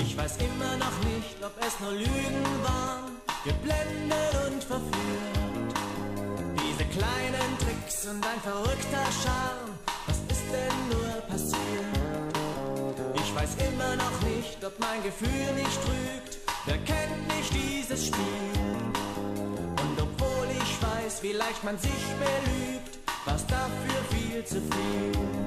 Ich weiß immer noch nicht, ob es nur Lügen waren, geblendet und verführt. Diese kleinen Tricks und ein verrückter Charme, was ist denn nur passiert? Ich weiß immer noch nicht, ob mein Gefühl nicht trügt, wer kennt nicht dieses Spiel? Und obwohl ich weiß, wie leicht man sich belügt, war's dafür viel zu viel.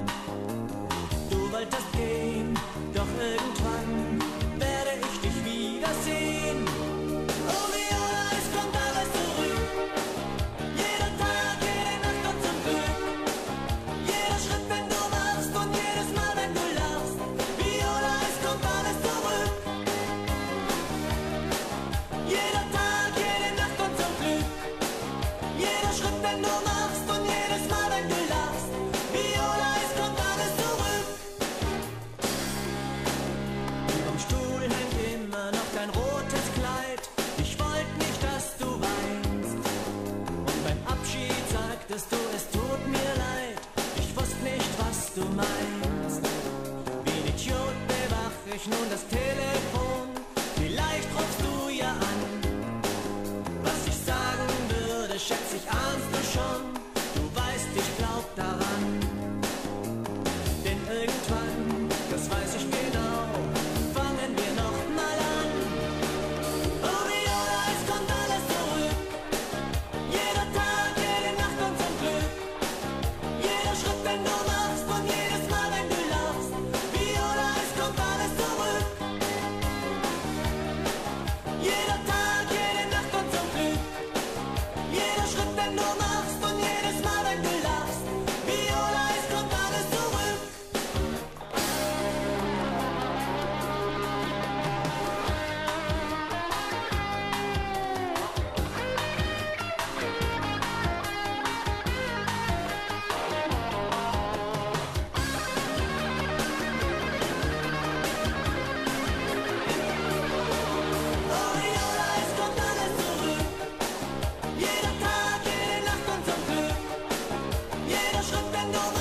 Und jedes Mal, wenn du lachst. Viola, es kommt alles zurück. Überm Stuhl hängt immer noch dein rotes Kleid. Ich wollte nicht, dass du weinst. Und beim Abschied sagtest du, es tut mir leid. Ich wusste nicht, was du meinst. Wie ein Idiot bewache ich nun das Telefon. Another